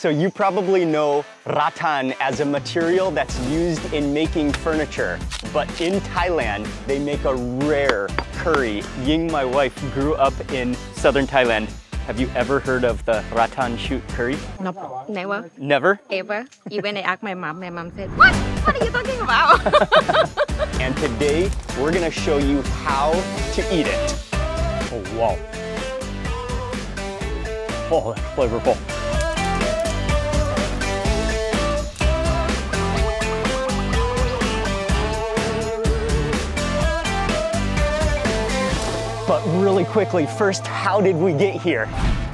So you probably know rattan as a material that's used in making furniture. But in Thailand, they make a rare curry. Ying, my wife, grew up in southern Thailand. Have you ever heard of the rattan shoot curry? No, never, Never? ever. Even I asked my mom, my mom said, What? What are you talking about? And today, we're gonna show you how to eat it. Oh, wow. Oh, that's flavorful. But really quickly, first, how did we get here?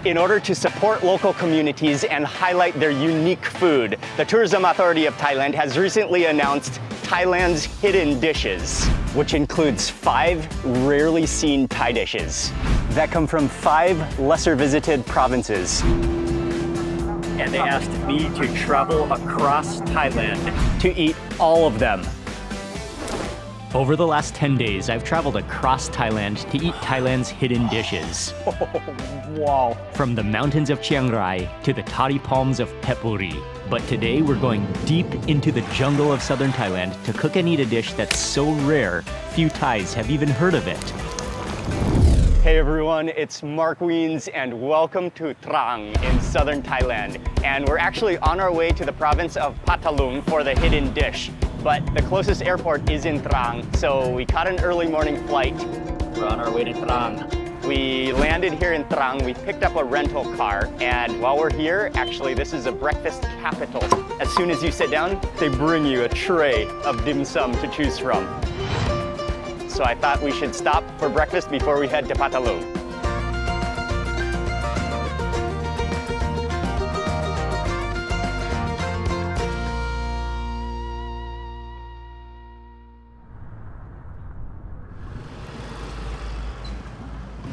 In order to support local communities and highlight their unique food, the Tourism Authority of Thailand has recently announced Thailand's hidden dishes, which includes five rarely seen Thai dishes that come from five lesser visited provinces. And they asked me to travel across Thailand to eat all of them. Over the last 10 days, I've traveled across Thailand to eat Thailand's hidden dishes. wow. From the mountains of Chiang Rai to the toddy palms of Phetchaburi. But today we're going deep into the jungle of southern Thailand to cook and eat a dish that's so rare, few Thais have even heard of it. Hey everyone, it's Mark Wiens and welcome to Trang in southern Thailand. And we're actually on our way to the province of Phatthalung for the hidden dish. But the closest airport is in Trang, so we caught an early morning flight. We're on our way to Trang. We landed here in Trang, we picked up a rental car, and while we're here, actually this is a breakfast capital. As soon as you sit down, they bring you a tray of dim sum to choose from so I thought we should stop for breakfast before we head to Phatthalung.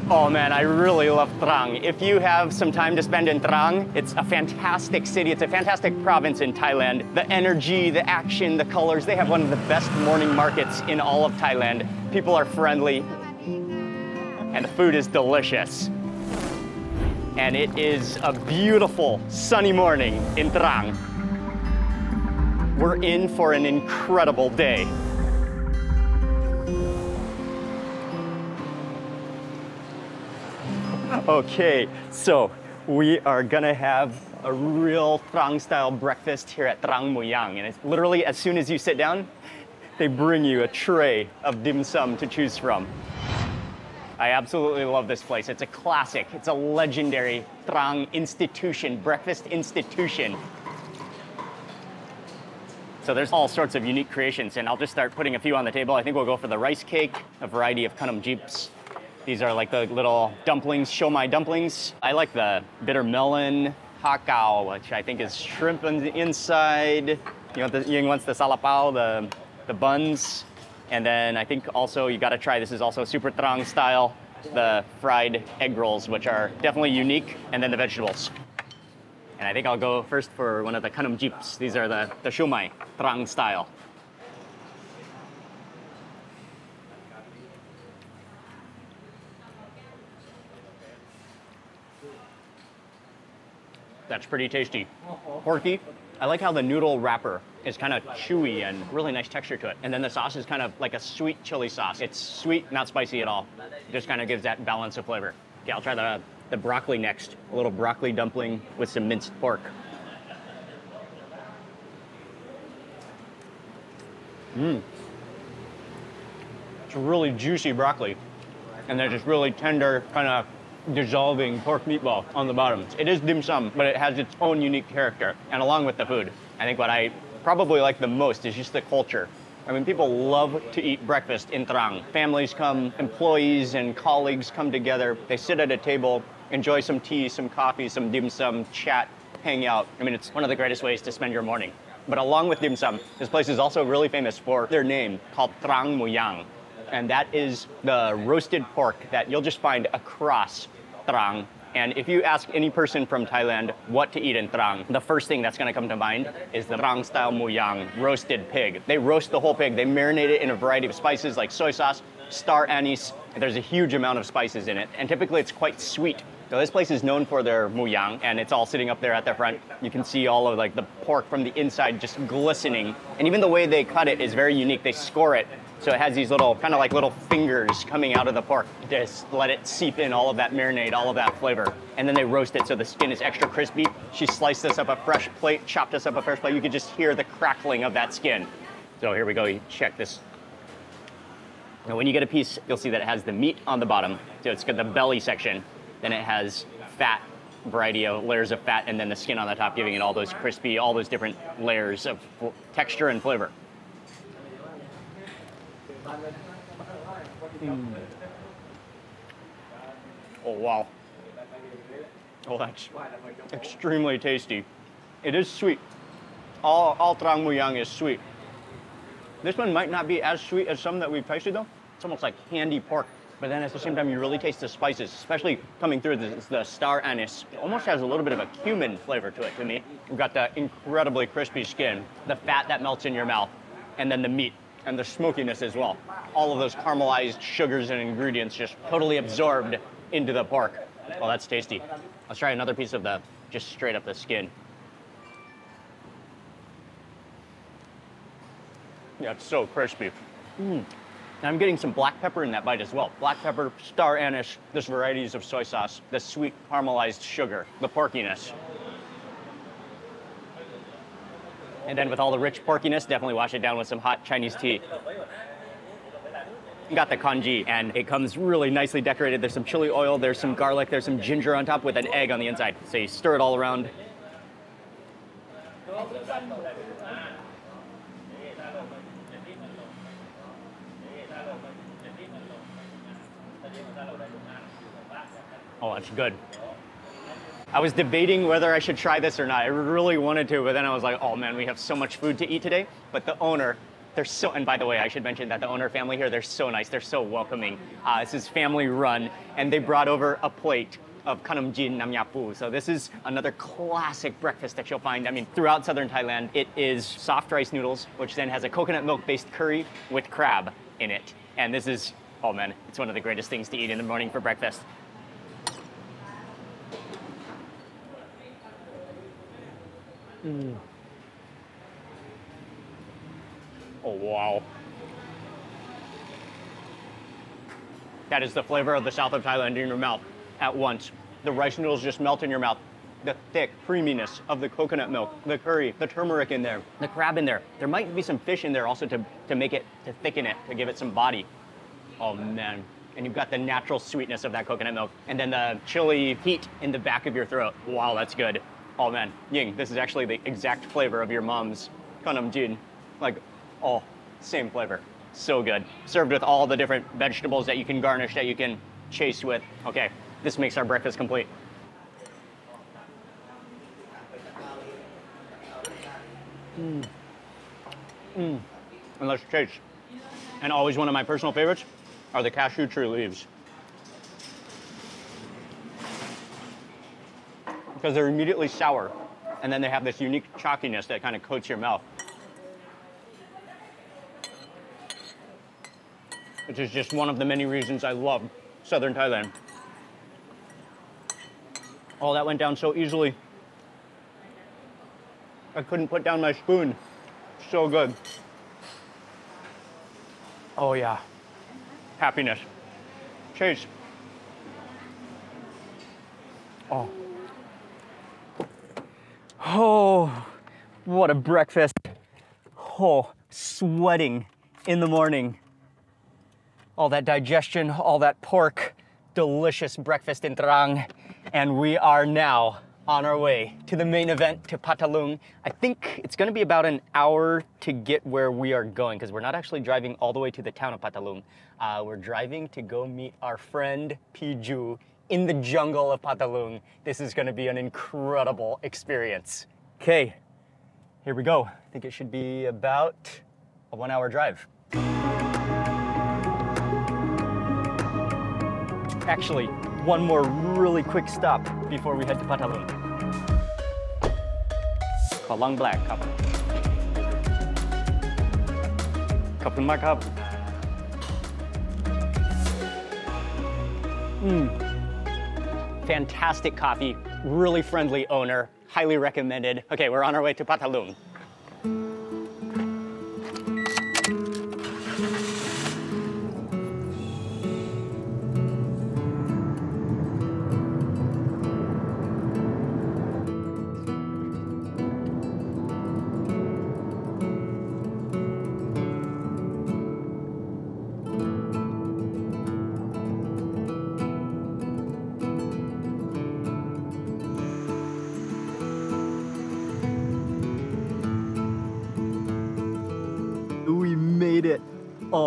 Oh man, I really love Trang. If you have some time to spend in Trang, it's a fantastic city. It's a fantastic province in Thailand. The energy, the action, the colors, they have one of the best morning markets in all of Thailand. People are friendly, and the food is delicious. And it is a beautiful sunny morning in Trang. We're in for an incredible day. Okay, so we are gonna have a real Trang style breakfast here at Trang Moo Yang. And it's literally as soon as you sit down, they bring you a tray of dim sum to choose from. I absolutely love this place. It's a classic, it's a legendary Trang institution, breakfast institution. So there's all sorts of unique creations, and I'll just start putting a few on the table. I think we'll go for the rice cake, a variety of kanam jeeps, these are like the little dumplings, shumai dumplings. I like the bitter melon hakao, which I think is shrimp on the inside. You know, the, Ying wants the salapao, the, the buns. And then I think also you gotta try, this is also super trang style, the fried egg rolls, which are definitely unique, and then the vegetables. And I think I'll go first for one of the kanam jeeps. These are the, the shumai, trang style. That's pretty tasty. Uh-huh. Porky. I like how the noodle wrapper is kind of chewy and really nice texture to it. And then the sauce is kind of like a sweet chili sauce. It's sweet, not spicy at all. Just kind of gives that balance of flavor. Okay, I'll try the, the broccoli next. A little broccoli dumpling with some minced pork. Mmm. It's really juicy broccoli. And they're just really tender, kind of dissolving pork meatball on the bottom. It is dim sum, but it has its own unique character. And along with the food, I think what I probably like the most is just the culture. I mean, people love to eat breakfast in Trang. Families come, employees and colleagues come together. They sit at a table, enjoy some tea, some coffee, some dim sum, chat, hang out. I mean, it's one of the greatest ways to spend your morning. But along with dim sum, this place is also really famous for their name called Trang Moo Yang. And that is the roasted pork that you'll just find across Trang. And if you ask any person from Thailand what to eat in Trang, the first thing that's gonna come to mind is the Trang style moo yang, roasted pig. They roast the whole pig, they marinate it in a variety of spices like soy sauce, star anise. There's a huge amount of spices in it, and typically it's quite sweet So this place is known for their moo yang, and it's all sitting up there at the front. You can see all of like the pork from the inside just glistening, and even the way they cut it is very unique. They score it so it has these little kind of like little fingers coming out of the pork. Just let it seep in all of that marinade, all of that flavor, and then they roast it so the skin is extra crispy. She sliced this up a fresh plate, chopped us up a fresh plate. You could just hear the crackling of that skin. So here we go. You check this now when you get a piece, you'll see that it has the meat on the bottom. So it's got the belly section. Then it has fat, variety of layers of fat, and then the skin on the top, giving it all those crispy, all those different layers of texture and flavor. Mm. Oh wow. Oh, that's extremely tasty. It is sweet. All, all Trang Moo Yang is sweet. This one might not be as sweet as some that we've tasted though. It's almost like candy pork, but then at the same time you really taste the spices, especially coming through the, the star anise. It almost has a little bit of a cumin flavor to it to me. You've got the incredibly crispy skin, the fat that melts in your mouth, and then the meat and the smokiness as well. All of those caramelized sugars and ingredients just totally absorbed into the pork. Well, that's tasty. Let's try another piece of the, just straight up the skin. Yeah, it's so crispy. Mm. And I'm getting some black pepper in that bite as well. Black pepper, star anise, there's varieties of soy sauce, the sweet caramelized sugar, the porkiness. And then with all the rich porkiness, definitely wash it down with some hot Chinese tea. Got the congee, and it comes really nicely decorated. There's some chili oil, there's some garlic, there's some ginger on top with an egg on the inside. So you stir it all around. Oh, that's good. I was debating whether I should try this or not. I really wanted to, but then I was like, oh man, we have so much food to eat today. But the owner, they're so, and by the way, I should mention that the owner family here, they're so nice. They're so welcoming. Uh, this is family run, and they brought over a plate of kanamjin namyapu. So this is another classic breakfast that you'll find, I mean, throughout southern Thailand. It is soft rice noodles, which then has a coconut milk-based curry with crab in it. And this is, oh man, it's one of the greatest things to eat in the morning for breakfast. Mm. Oh, wow. That is the flavor of the south of Thailand in your mouth at once. The rice noodles just melt in your mouth. The thick creaminess of the coconut milk, the curry, the turmeric in there, the crab in there. There might be some fish in there also to, to make it, to thicken it, to give it some body. Oh man. And you've got the natural sweetness of that coconut milk. And then the chili heat in the back of your throat. Wow, that's good. Oh man, Ying, this is actually the exact flavor of your mom's kanam jin. Like, oh, same flavor. So good. Served with all the different vegetables that you can garnish, that you can chase with. Okay, this makes our breakfast complete. Mmm. Mmm. And let's taste. And always one of my personal favorites are the cashew tree leaves. Because they're immediately sour. And then they have this unique chalkiness that kind of coats your mouth. Which is just one of the many reasons I love Southern Thailand. Oh, that went down so easily. I couldn't put down my spoon. So good. Oh yeah. Happiness. Chase. Oh. Oh, what a breakfast. Oh, sweating in the morning. All that digestion, all that pork, delicious breakfast in Trang. And we are now on our way to the main event to Phatthalung. I think it's gonna be about an hour to get where we are going because we're not actually driving all the way to the town of Phatthalung. Uh, we're driving to go meet our friend P'Ju in the jungle of Phatthalung. This is gonna be an incredible experience. Okay, here we go. I think it should be about a one hour drive. Actually, one more really quick stop before we head to Phatthalung. Palang Black Cup. Kapun Makap. Mmm. Fantastic coffee, really friendly owner, highly recommended. Okay, we're on our way to Phatthalung.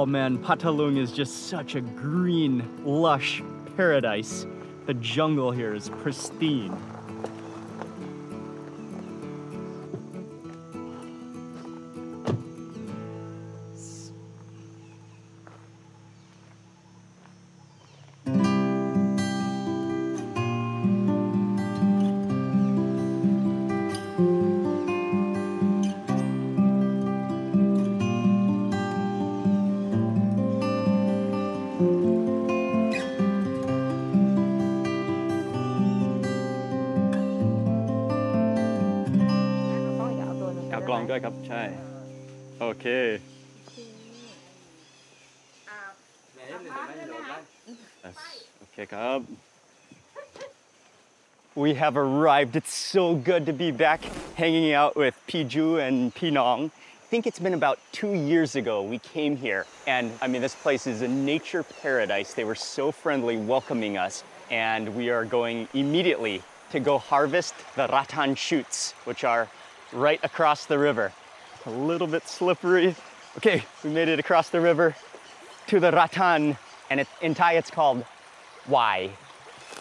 Man, Phatthalung is just such a green, lush paradise. The jungle here is pristine. Okay. Okay, up. We have arrived. It's so good to be back hanging out with P'Ju and P'Nong. I think it's been about two years ago we came here. And I mean, this place is a nature paradise. They were so friendly welcoming us. And we are going immediately to go harvest the rattan shoots, which are right across the river. A little bit slippery. Okay, we made it across the river to the rattan. And it, in Thai, it's called Wai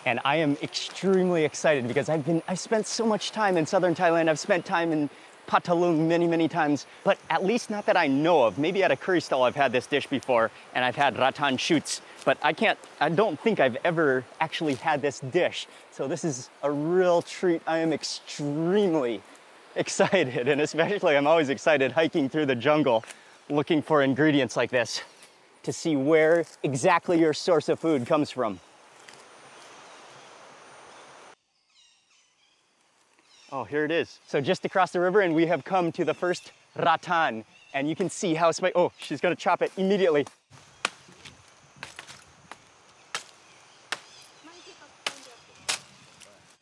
and I am extremely excited because I've been I've spent so much time in southern Thailand. I've spent time in Phatthalung many, many times, but at least not that I know of. Maybe at a curry stall I've had this dish before and I've had rattan shoots, but I can't I don't think I've ever actually had this dish. So this is a real treat. I am extremely excited and especially I'm always excited hiking through the jungle looking for ingredients like this to see where exactly your source of food comes from. Oh, here it is. So just across the river and we have come to the first rattan and you can see how spicy, oh, she's gonna chop it immediately.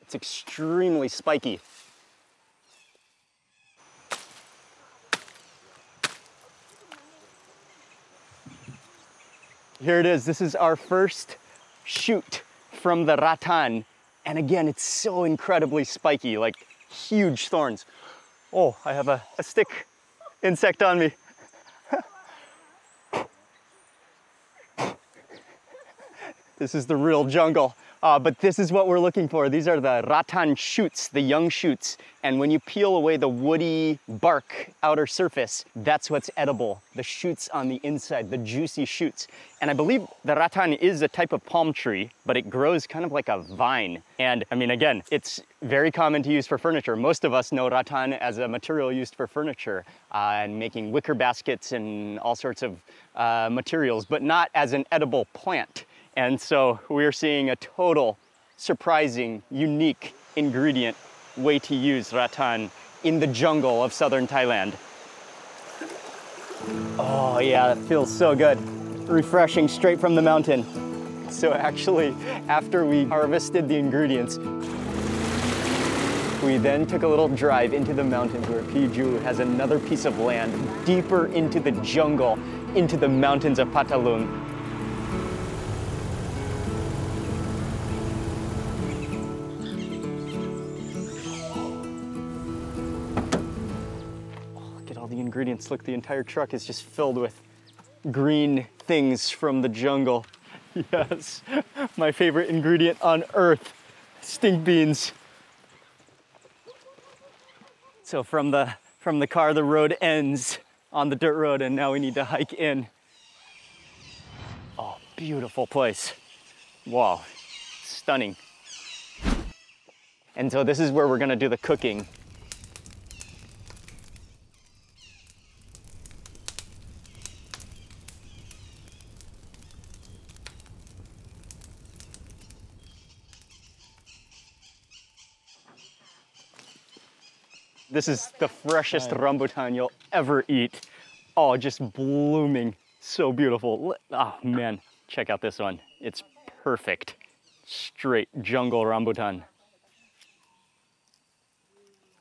It's extremely spiky. Here it is. This is our first shoot from the rattan. And again, it's so incredibly spiky, like huge thorns. Oh, I have a, a stick insect on me. this is the real jungle. Uh, but this is what we're looking for. These are the rattan shoots, the young shoots. And when you peel away the woody bark outer surface, that's what's edible. The shoots on the inside, the juicy shoots. And I believe the rattan is a type of palm tree, but it grows kind of like a vine. And I mean, again, it's very common to use for furniture. Most of us know rattan as a material used for furniture uh, and making wicker baskets and all sorts of uh, materials, but not as an edible plant. And so we're seeing a total surprising, unique ingredient way to use rattan in the jungle of southern Thailand. Oh yeah, it feels so good. Refreshing straight from the mountain. So actually, after we harvested the ingredients, we then took a little drive into the mountains where P'Ju has another piece of land deeper into the jungle, into the mountains of Phatthalung. Ingredients. Look, the entire truck is just filled with green things from the jungle. Yes, my favorite ingredient on earth, stink beans. So from the, from the car, the road ends on the dirt road and now we need to hike in. Oh, beautiful place. Wow, stunning. And so this is where we're gonna do the cooking. This is the freshest rambutan you'll ever eat. Oh, just blooming. So beautiful. Oh man, check out this one. It's perfect. Straight jungle rambutan.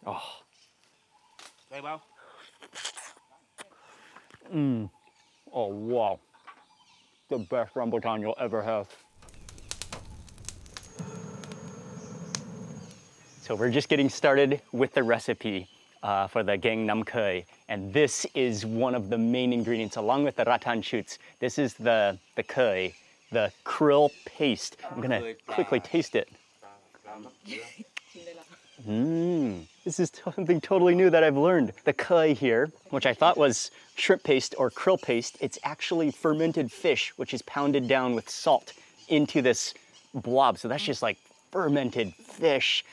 Oh. Mm. Oh wow. The best rambutan you'll ever have. So we're just getting started with the recipe uh, for the geng nam Khơi. And this is one of the main ingredients along with the rattan shoots. This is the, the Khơi, the krill paste. I'm gonna quickly taste it. Mmm, this is something totally new that I've learned. The Khơi here, which I thought was shrimp paste or krill paste, it's actually fermented fish, which is pounded down with salt into this blob. So that's just like fermented fish.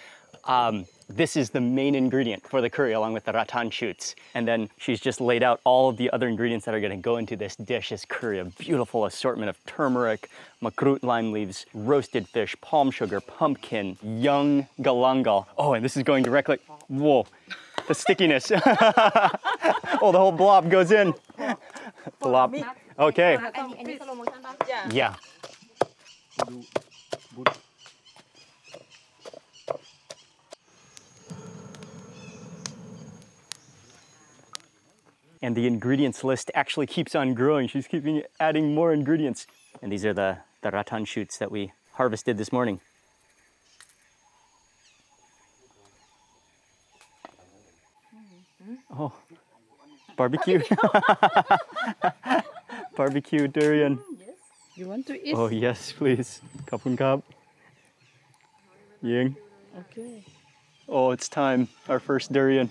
Um, this is the main ingredient for the curry along with the rattan shoots. And then she's just laid out all of the other ingredients that are gonna go into this dish, this curry, a beautiful assortment of turmeric, makrut lime leaves, roasted fish, palm sugar, pumpkin, young galangal. Oh, and this is going directly, whoa, the stickiness. oh, the whole blob goes in. blob, okay. Yeah. And the ingredients list actually keeps on growing. She's keeping adding more ingredients. And these are the, the rattan shoots that we harvested this morning. Oh, barbecue. barbecue durian. Yes. You want to eat? Oh, yes, please. Kapun kap. Ying. Okay. Oh, it's time. Our first durian.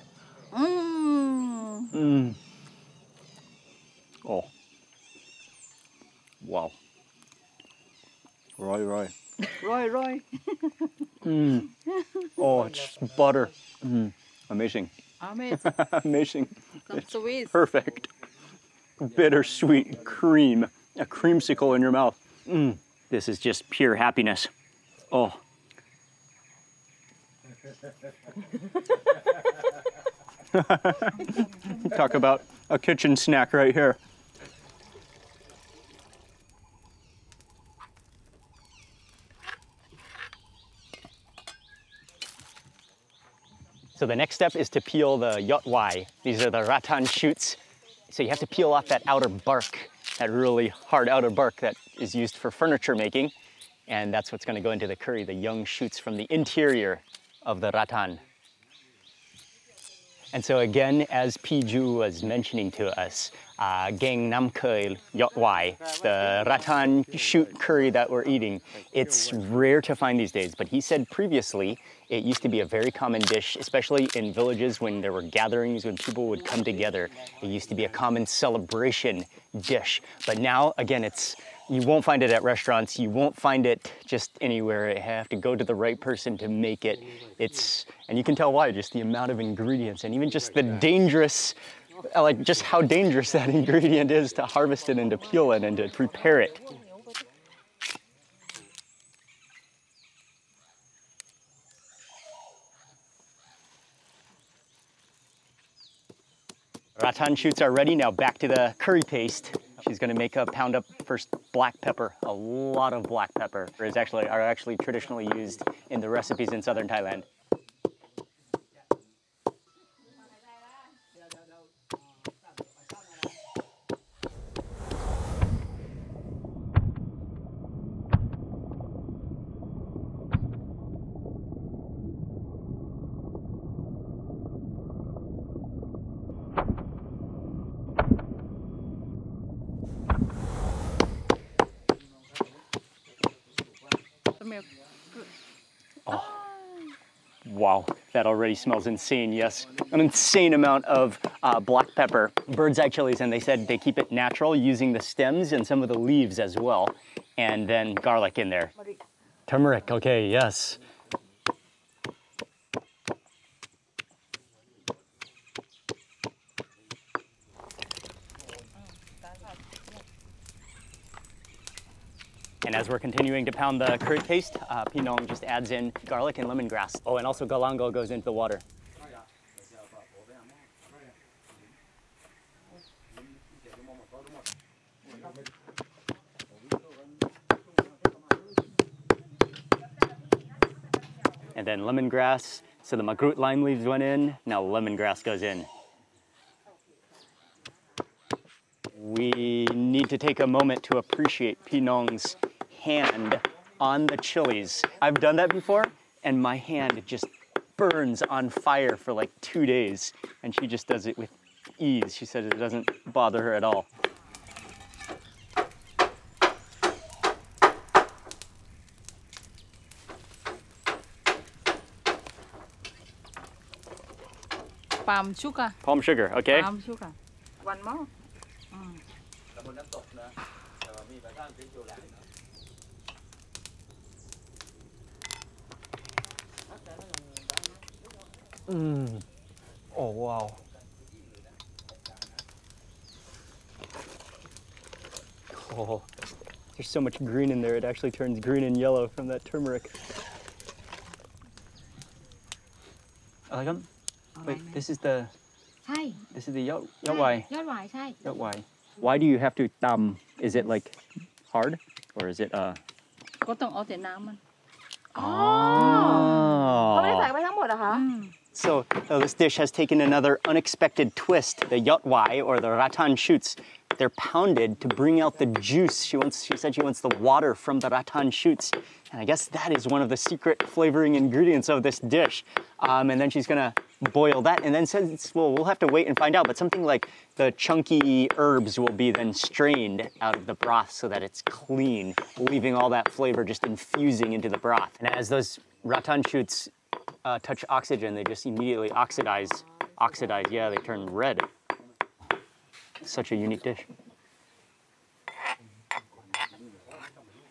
Mm. Mm. Oh. Wow. Roy, Roy. Roy, Roy. Mm. Oh, it's just butter. Mm. Amazing. Amazing. Amazing. Sweet. Perfect. Bittersweet cream. A creamsicle in your mouth. Mm. This is just pure happiness. Oh. Talk about a kitchen snack right here. So the next step is to peel the yot wai. These are the rattan shoots. So you have to peel off that outer bark, that really hard outer bark that is used for furniture making. And that's what's gonna go into the curry, the young shoots from the interior of the rattan. And so again, as P'Ju was mentioning to us, uh, Geng Nam Khơi Yot Wai, the rattan shoot curry that we're eating, it's rare to find these days. But he said previously it used to be a very common dish, especially in villages when there were gatherings, when people would come together. It used to be a common celebration dish. But now, again, it's you won't find it at restaurants. You won't find it just anywhere. You have to go to the right person to make it. It's, and you can tell why, just the amount of ingredients and even just the dangerous, like just how dangerous that ingredient is to harvest it and to peel it and to prepare it. Rattan shoots are ready. Now back to the curry paste. She's gonna make a pound up first black pepper. A lot of black pepper is actually are actually traditionally used in the recipes in southern Thailand. Smell. Wow, that already smells insane. Yes, an insane amount of uh, black pepper, bird's eye chilies, and they said they keep it natural using the stems and some of the leaves as well, and then garlic in there. Turmeric. Okay, yes. as we're continuing to pound the curry paste, uh, P'Nong just adds in garlic and lemongrass. Oh, and also galangal goes into the water. And then lemongrass. So the makrut lime leaves went in, now lemongrass goes in. We need to take a moment to appreciate P'Nong's hand on the chilies. I've done that before, and my hand just burns on fire for like two days, and she just does it with ease. She said it doesn't bother her at all. palm sugar Palm sugar, okay? palm sugar one more อื ม Oh wow. Oh, there's so much green in there. It actually turns green and yellow from that turmeric. Elegant. Wait, this is the ใช่ this is the yot yot wai ยอดหวายใช่ yot wai. Why do you have to thumb? Is it like hard or is it uh? ก็ต้องเอาแต่น้ำมัน เขาไม่ได้ Oh. ใส่ไปทั้งหมดเหรอคะ so uh, this dish has taken another unexpected twist. The yotwai or the rattan shoots, they're pounded to bring out the juice. She wants. She said she wants the water from the rattan shoots, and I guess that is one of the secret flavoring ingredients of this dish. Um, and then she's gonna boil that, and then since well, we'll have to wait and find out. But something like the chunky herbs will be then strained out of the broth so that it's clean, leaving all that flavor just infusing into the broth. And as those rattan shoots uh, touch oxygen, they just immediately oxidize. Oxidize, yeah, they turn red. Such a unique dish.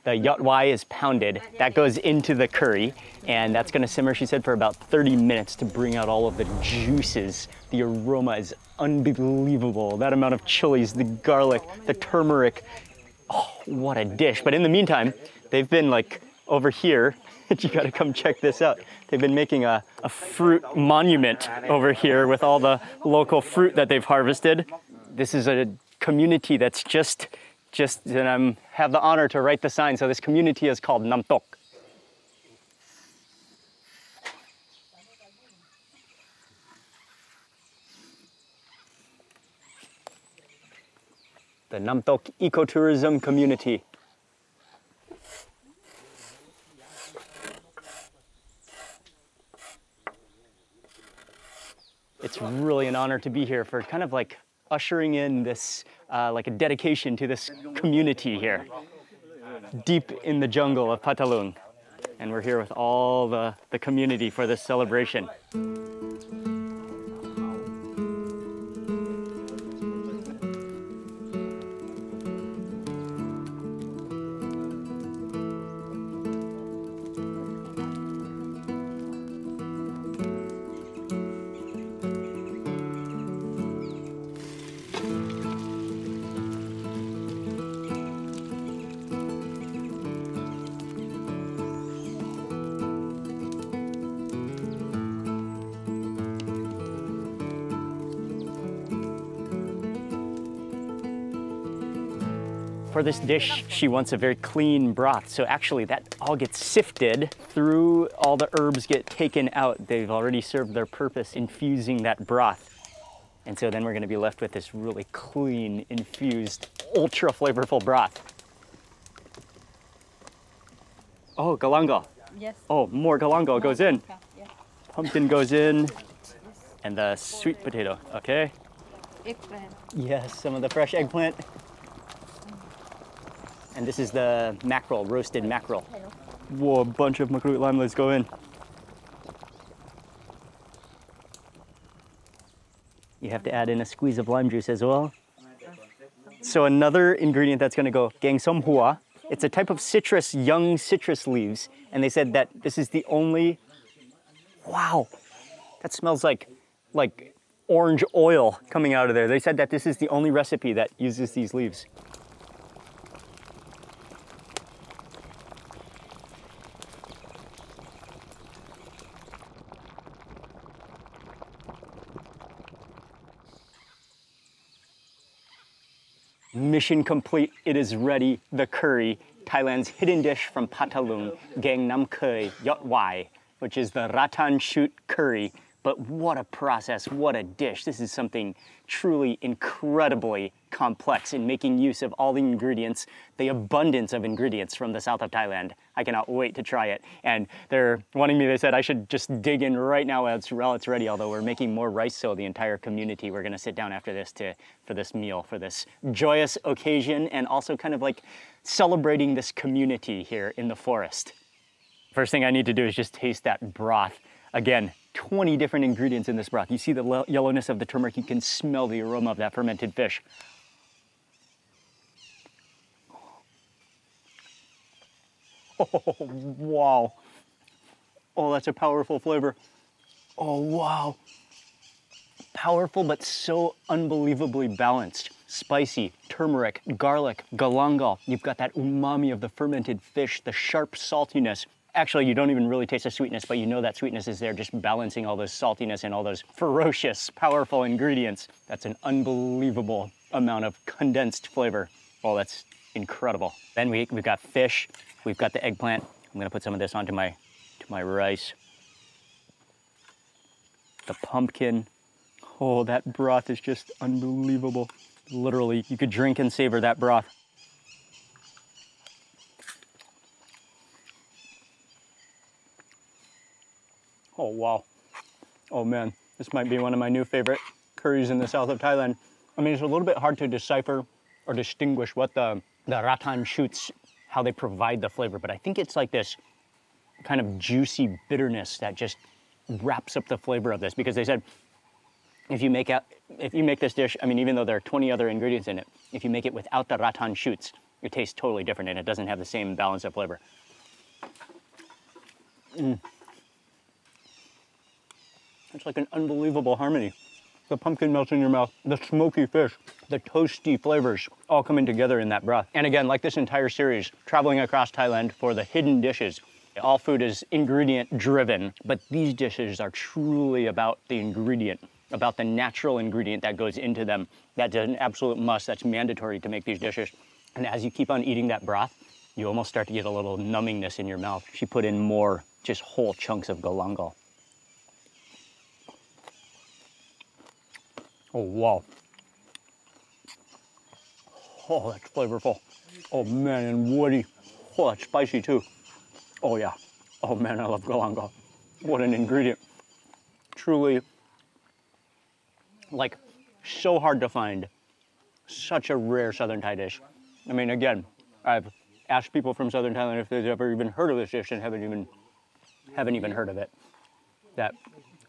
The yotwai is pounded. That goes into the curry, and that's gonna simmer, she said, for about 30 minutes to bring out all of the juices. The aroma is unbelievable. That amount of chilies, the garlic, the turmeric. Oh, what a dish. But in the meantime, they've been like over here. you gotta come check this out. They've been making a, a fruit monument over here with all the local fruit that they've harvested. This is a community that's just, just, and I'm have the honor to write the sign. So this community is called Namtok. The Namtok Ecotourism Community. It's really an honor to be here for kind of like ushering in this, uh, like a dedication to this community here, deep in the jungle of Phatthalung. And we're here with all the, the community for this celebration. This dish, she wants a very clean broth. So actually that all gets sifted through, all the herbs get taken out. They've already served their purpose infusing that broth. And so then we're gonna be left with this really clean, infused, ultra flavorful broth. Oh, galangal. yes Oh, more galangal goes in. Yeah. Pumpkin goes in. And the sweet potato, okay? eggplant Yes, some of the fresh eggplant. And this is the mackerel, roasted mackerel. Whoa, a bunch of makrut lime, let's go in. You have to add in a squeeze of lime juice as well. So another ingredient that's gonna go, gang som hua. It's a type of citrus, young citrus leaves. And they said that this is the only, wow, that smells like, like orange oil coming out of there. They said that this is the only recipe that uses these leaves. Mission complete. It is ready. The curry, Thailand's hidden dish from Phatthalung, Gang Nam Khơi Yot Wai, which is the Rattan Shoot curry. But what a process, what a dish. This is something truly incredibly complex in making use of all the ingredients, the abundance of ingredients from the south of Thailand. I cannot wait to try it. And they're wanting me, they said I should just dig in right now while it's, while it's ready, although we're making more rice so the entire community. We're gonna sit down after this to, for this meal, for this joyous occasion, and also kind of like celebrating this community here in the forest. First thing I need to do is just taste that broth. Again, 20 different ingredients in this broth. You see the yellowness of the turmeric, you can smell the aroma of that fermented fish. Oh, wow. Oh, that's a powerful flavor. Oh, wow. Powerful, but so unbelievably balanced. Spicy, turmeric, garlic, galangal. You've got that umami of the fermented fish, the sharp saltiness. Actually, you don't even really taste the sweetness, but you know that sweetness is there just balancing all those saltiness and all those ferocious, powerful ingredients. That's an unbelievable amount of condensed flavor. Oh, that's incredible. Then we, we've got fish, we've got the eggplant. I'm gonna put some of this onto my, to my rice. The pumpkin. Oh, that broth is just unbelievable. Literally, you could drink and savor that broth. Oh, wow. Oh, man. This might be one of my new favorite curries in the south of Thailand. I mean, it's a little bit hard to decipher or distinguish what the, the rattan shoots, how they provide the flavor, but I think it's like this kind of juicy bitterness that just wraps up the flavor of this because they said if you make out if you make this dish, I mean, even though there are 20 other ingredients in it, if you make it without the rattan shoots, it tastes totally different and it doesn't have the same balance of flavor. Mm. It's like an unbelievable harmony. The pumpkin melts in your mouth, the smoky fish, the toasty flavors all coming together in that broth. And again, like this entire series, traveling across Thailand for the hidden dishes. All food is ingredient driven, but these dishes are truly about the ingredient, about the natural ingredient that goes into them. That's an absolute must, that's mandatory to make these dishes. And as you keep on eating that broth, you almost start to get a little numbingness in your mouth. She put in more just whole chunks of galangal. Oh, wow. Oh, that's flavorful. Oh, man, and woody. Oh, that's spicy too. Oh, yeah. Oh, man, I love galangal. What an ingredient. Truly, like, so hard to find. Such a rare Southern Thai dish. I mean, again, I've asked people from Southern Thailand if they've ever even heard of this dish and haven't even haven't even heard of it. That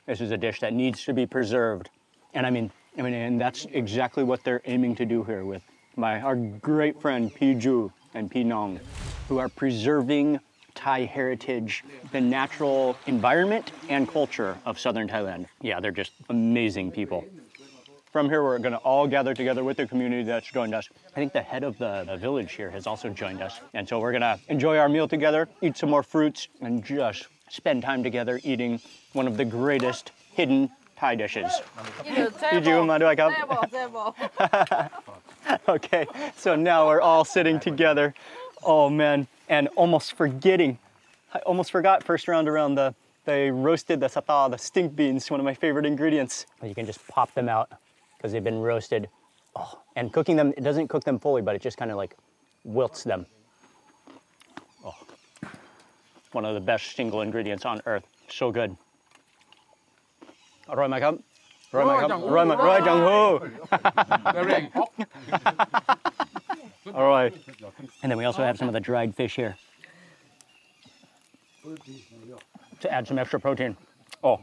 this is a dish that needs to be preserved. And I mean, I mean, and that's exactly what they're aiming to do here with my our great friend P'Ju and P'Nong, who are preserving Thai heritage, the natural environment and culture of southern Thailand. Yeah, they're just amazing people. From here, we're to all gather together with the community that's joined us. I think the head of the, the village here has also joined us. And so we're to enjoy our meal together, eat some more fruits, and just spend time together eating one of the greatest hidden Thai dishes. You do Did you, Maduai Cup? Okay, so now we're all sitting together. Oh man, and almost forgetting. I almost forgot first round around the they roasted the sata, the stink beans, one of my favorite ingredients. You can just pop them out because they've been roasted. Oh, and cooking them, it doesn't cook them fully, but it just kind of like wilts them. Oh, one of the best single ingredients on earth. So good. อร่อยไหมครับอร่อยไหมครับอร่อยไหมอร่อยจังหู All right. And then we also have some of the dried fish here to add some extra protein. Oh,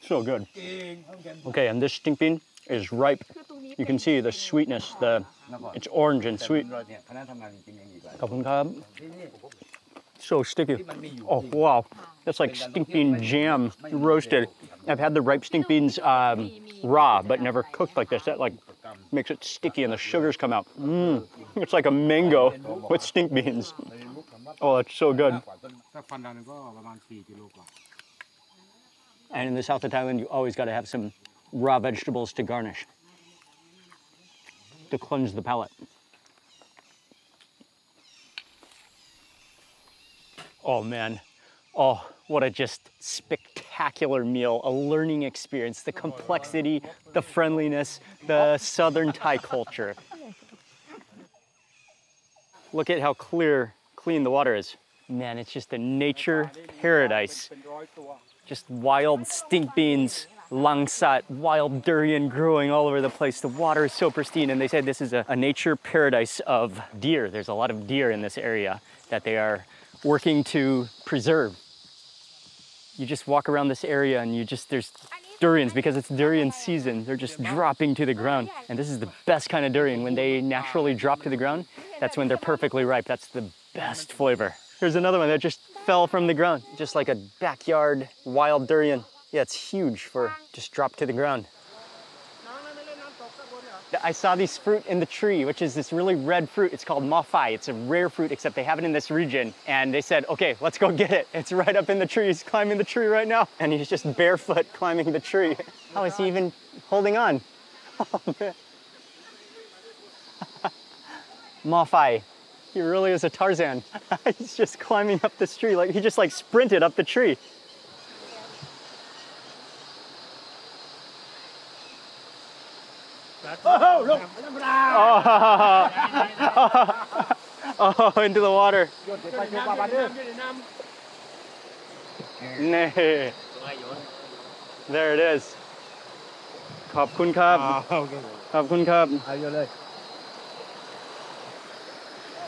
so good. Okay, and this stink bean is ripe. You can see the sweetness, the it's orange and sweet. so sticky. Oh, wow. That's like stink bean jam roasted. I've had the ripe stink beans um, raw, but never cooked like this. That like makes it sticky and the sugars come out. Mmm. It's like a mango with stink beans. Oh, that's so good. And in the south of Thailand, you always got to have some raw vegetables to garnish, to cleanse the palate. Oh man, oh, what a just spectacular meal, a learning experience, the complexity, the friendliness, the Southern Thai culture. Look at how clear, clean the water is. Man, it's just a nature paradise. Just wild stink beans, langsat, wild durian growing all over the place. The water is so pristine, and they said this is a, a nature paradise of deer. There's a lot of deer in this area that they are working to preserve. You just walk around this area and you just, there's durians because it's durian season. They're just dropping to the ground. And this is the best kind of durian. When they naturally drop to the ground, that's when they're perfectly ripe. That's the best flavor. Here's another one that just fell from the ground, just like a backyard wild durian. Yeah, it's huge for just dropped to the ground. I saw this fruit in the tree, which is this really red fruit. It's called mafai. It's a rare fruit, except they have it in this region. And they said, okay, let's go get it. It's right up in the tree. He's climbing the tree right now. And he's just barefoot climbing the tree. Oh How is he even holding on? Oh, man. Mafai. He really is a Tarzan. he's just climbing up this tree. Like he just like sprinted up the tree. Oh, into the water. Nay. There it is. ขอบคุณครับ ขอบคุณครับเอาเยอะเลย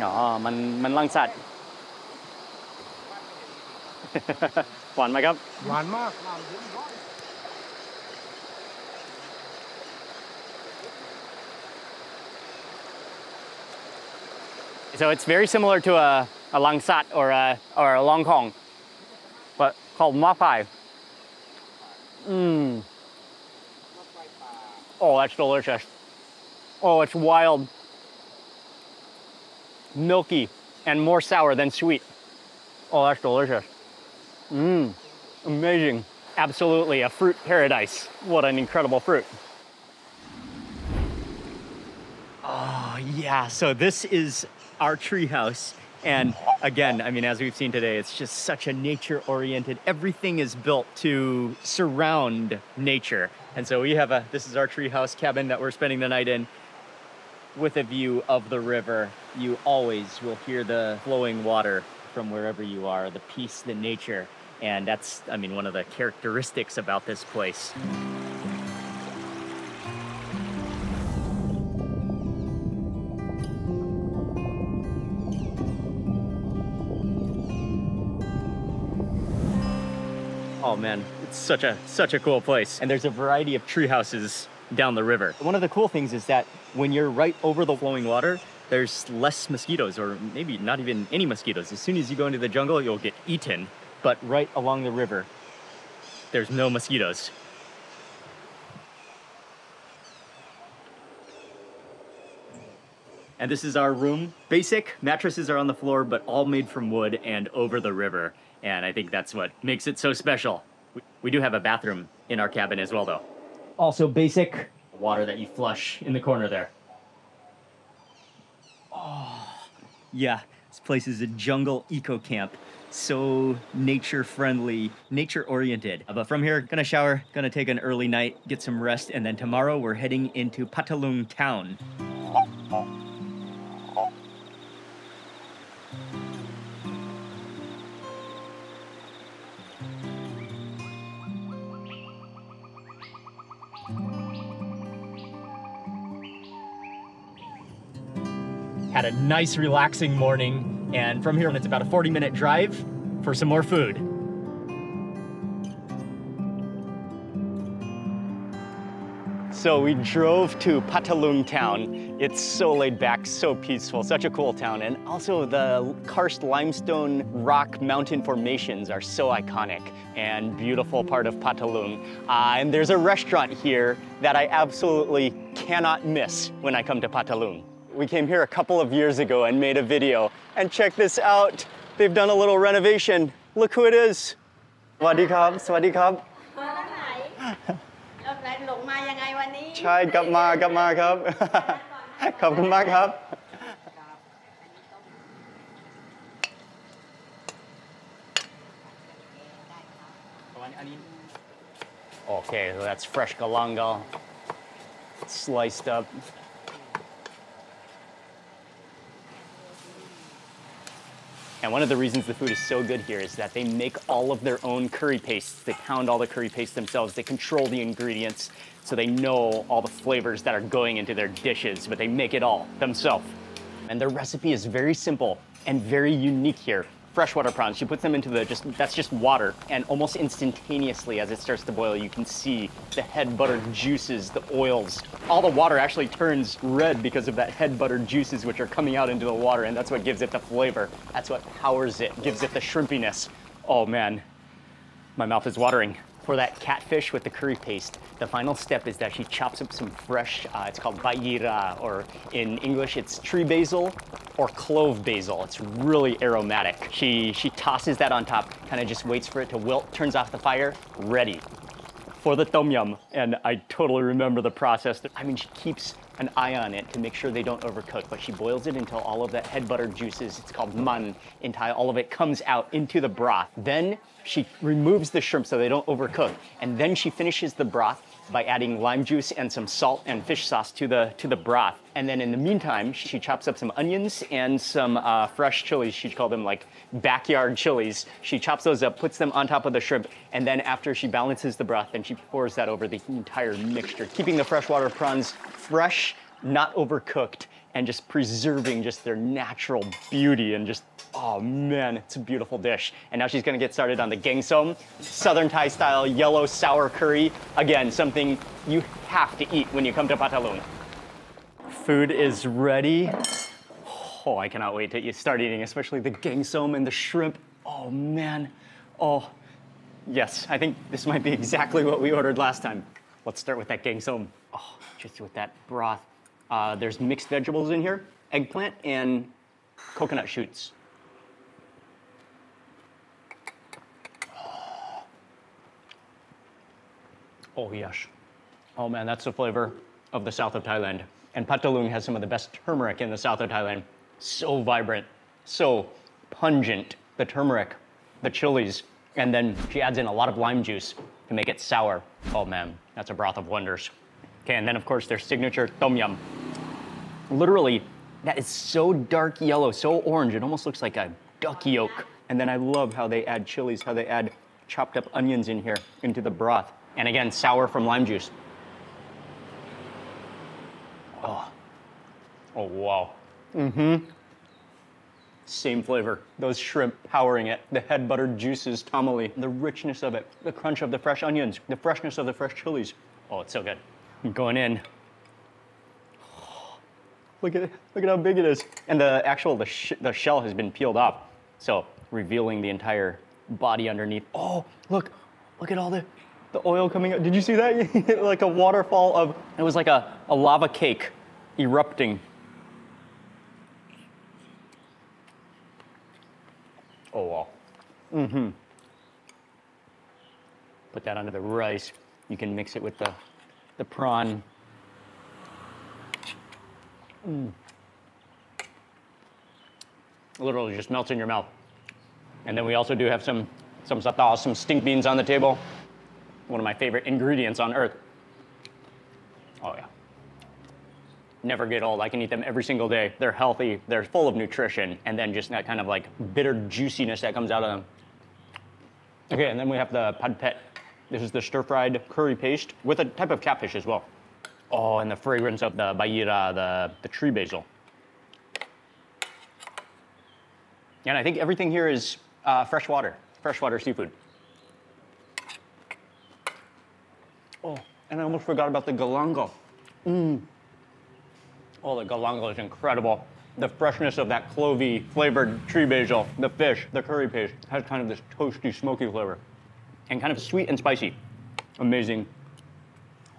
อ๋อ มันมันลังสัตว์หวานไหมครับ หวานมาก So it's very similar to a, a langsat or a, or a long kong, but called mafai. Mmm. Oh, that's delicious. Oh, it's wild, milky, and more sour than sweet. Oh, that's delicious. Mmm. Amazing. Absolutely a fruit paradise. What an incredible fruit. Oh, yeah. So this is our treehouse. And again, I mean, as we've seen today, it's just such a nature oriented, everything is built to surround nature. And so we have a, this is our treehouse cabin that we're spending the night in with a view of the river. You always will hear the flowing water from wherever you are, the peace, the nature. And that's, I mean, one of the characteristics about this place. Oh man, it's such a such a cool place. And there's a variety of tree houses down the river. One of the cool things is that when you're right over the flowing water, there's less mosquitoes or maybe not even any mosquitoes. As soon as you go into the jungle, you'll get eaten. But right along the river, there's no mosquitoes. And this is our room. Basic mattresses are on the floor, but all made from wood and over the river. And I think that's what makes it so special. We, we do have a bathroom in our cabin as well, though. Also basic water that you flush in the corner there. Oh, yeah. This place is a jungle eco camp. So nature friendly, nature oriented. But from here, gonna shower, gonna take an early night, get some rest, and then tomorrow we're heading into Phatthalung town. Had a nice relaxing morning and from here it's about a 40 minute drive for some more food so we drove to Phatthalung town. It's so laid back, so peaceful, such a cool town. And also the karst limestone rock mountain formations are so iconic and beautiful part of Phatthalung. Uh, and there's a restaurant here that I absolutely cannot miss when I come to Phatthalung. We came here a couple of years ago and made a video. And check this out. They've done a little renovation. Look who it is. Swadee krab, swadee krab. มาทางไหนเอาไหนหลงมายังไงวันนี้ ใช่กลับมากลับมาครับ ก่อน ขอบคุณมากครับ Okay, so that's fresh galangal, sliced up. And one of the reasons the food is so good here is that they make all of their own curry pastes. They pound all the curry paste themselves. They control the ingredients so they know all the flavors that are going into their dishes, but they make it all themselves. And their recipe is very simple and very unique here. Freshwater prawns, she puts them into the just, that's just water. And almost instantaneously as it starts to boil, you can see the head butter juices, the oils. All the water actually turns red because of that head butter juices which are coming out into the water. And that's what gives it the flavor. That's what powers it, gives it the shrimpiness. Oh man, my mouth is watering. For that catfish with the curry paste, the final step is that she chops up some fresh, uh, it's called bayira, or in English it's tree basil or clove basil. It's really aromatic. She, she tosses that on top, kind of just waits for it to wilt, turns off the fire, ready for the tom yum. And I totally remember the process. That I mean, she keeps an eye on it to make sure they don't overcook, but she boils it until all of that head butter juices, it's called man in Thai, all of it comes out into the broth. Then she removes the shrimp so they don't overcook. And then she finishes the broth by adding lime juice and some salt and fish sauce to the to the broth. And then in the meantime, she chops up some onions and some uh, fresh chilies. She called them like backyard chilies. She chops those up, puts them on top of the shrimp, and then after she balances the broth, then she pours that over the entire mixture, keeping the freshwater prawns fresh, not overcooked, and just preserving just their natural beauty and just oh man, it's a beautiful dish. And now she's gonna get started on the gengsom, Southern Thai style yellow sour curry. Again, something you have to eat when you come to Phatthalung. Food is ready. Oh, I cannot wait to start eating, especially the gengsom and the shrimp. Oh man, oh yes, I think this might be exactly what we ordered last time. Let's start with that gengsom. Oh, just with that broth. Uh, there's mixed vegetables in here, eggplant and coconut shoots. Oh yes. Oh man, that's the flavor of the south of Thailand. And Phatthalung has some of the best turmeric in the south of Thailand. So vibrant, so pungent. The turmeric, the chilies, and then she adds in a lot of lime juice to make it sour. Oh man, that's a broth of wonders. Okay, and then of course their signature tom yum. Literally, that is so dark yellow, so orange, it almost looks like a duck yolk. And then I love how they add chilies, how they add chopped up onions in here into the broth. And again, sour from lime juice. Oh, oh wow. Mm-hmm. Same flavor. Those shrimp powering it. The head buttered juices, tamale, the richness of it, the crunch of the fresh onions, the freshness of the fresh chilies. Oh, it's so good. Going in. Look at look at how big it is. And the actual the, sh the shell has been peeled off, so revealing the entire body underneath. Oh, look, look at all the the oil coming out. Did you see that? like a waterfall of it was like a, a lava cake erupting. Oh wow. Mm-hmm. Put that onto the rice. You can mix it with the the prawn. Mm. Literally just melts in your mouth. And then we also do have some some satao, some stink beans on the table. One of my favorite ingredients on earth. Oh yeah. Never get old. I can eat them every single day. They're healthy, they're full of nutrition, and then just that kind of like bitter juiciness that comes out of them. Okay, and then we have the pad pet. This is the stir-fried curry paste with a type of catfish as well. Oh, and the fragrance of the bayira, the, the tree basil. And I think everything here is uh, freshwater, freshwater seafood. Oh, and I almost forgot about the galangal. Mmm. Oh, the galangal is incredible. The freshness of that clovey flavored tree basil, the fish, the curry paste has kind of this toasty, smoky flavor. And kind of sweet and spicy. Amazing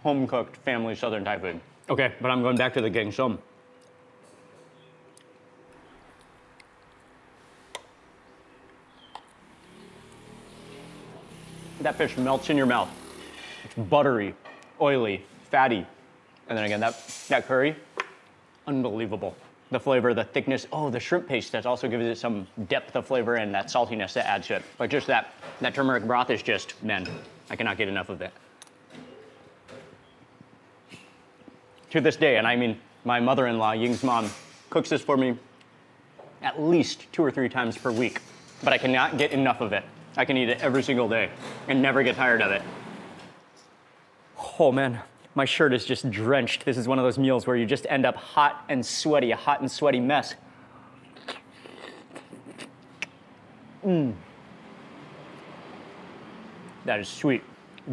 home cooked family southern Thai food. Okay, but I'm going back to the gengsom. That fish melts in your mouth. It's buttery, oily, fatty. And then again, that, that curry, unbelievable. The flavor, the thickness, oh, the shrimp paste that also gives it some depth of flavor and that saltiness that adds to it. But just that, that turmeric broth is just, man, I cannot get enough of it. To this day, and I mean, my mother-in-law, Ying's mom, cooks this for me at least two or three times per week, but I cannot get enough of it. I can eat it every single day and never get tired of it. Oh man, my shirt is just drenched. This is one of those meals where you just end up hot and sweaty, a hot and sweaty mess. Mmm. That is sweet,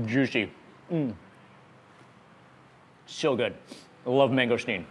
juicy. Mmm. So good. I love mangosteen.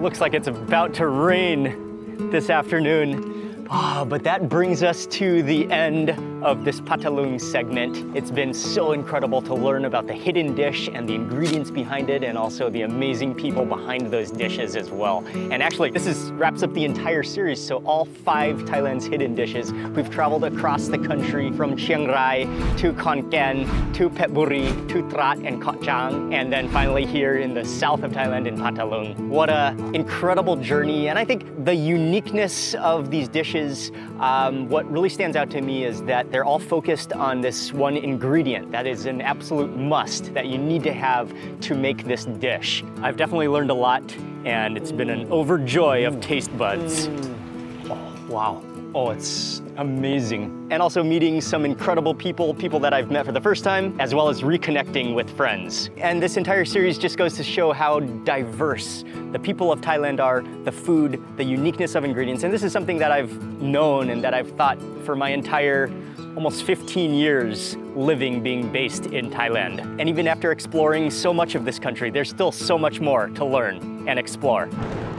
Looks like it's about to rain this afternoon. Ah, but that brings us to the end of this Phatthalung segment. It's been so incredible to learn about the hidden dish and the ingredients behind it and also the amazing people behind those dishes as well. And actually, this is wraps up the entire series, so all five Thailand's hidden dishes. We've traveled across the country from Chiang Rai to Khon Kaen to Phetchaburi to Trat and Koh Chang, and then finally here in the south of Thailand in Phatthalung. What a incredible journey, and I think the uniqueness of these dishes um, what really stands out to me is that they're all focused on this one ingredient that is an absolute must that you need to have to make this dish. I've definitely learned a lot and it's been an overjoy of taste buds. Mm. Oh, wow. Oh, it's amazing. And also meeting some incredible people, people that I've met for the first time, as well as reconnecting with friends. And this entire series just goes to show how diverse the people of Thailand are, the food, the uniqueness of ingredients. And this is something that I've known and that I've thought for my entire almost 15 years living being based in Thailand. And even after exploring so much of this country, there's still so much more to learn and explore.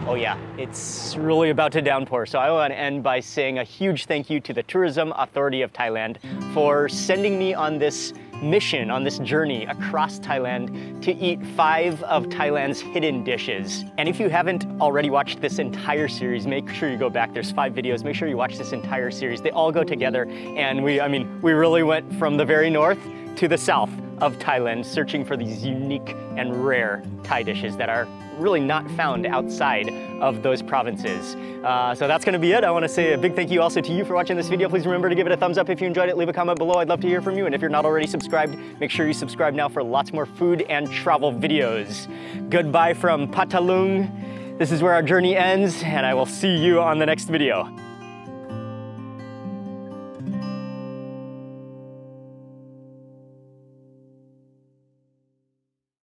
Oh yeah, it's really about to downpour. So I want to end by saying a huge thank you to the Tourism Authority of Thailand for sending me on this mission, on this journey across Thailand to eat five of Thailand's hidden dishes. And if you haven't already watched this entire series, make sure you go back. There's five videos. Make sure you watch this entire series. They all go together. And we, I mean, we really went from the very north to the south of Thailand, searching for these unique and rare Thai dishes that are really not found outside of those provinces. Uh, so that's gonna be it. I wanna say a big thank you also to you for watching this video. Please remember to give it a thumbs up if you enjoyed it. Leave a comment below. I'd love to hear from you. And if you're not already subscribed, make sure you subscribe now for lots more food and travel videos. Goodbye from Phatthalung. This is where our journey ends, and I will see you on the next video.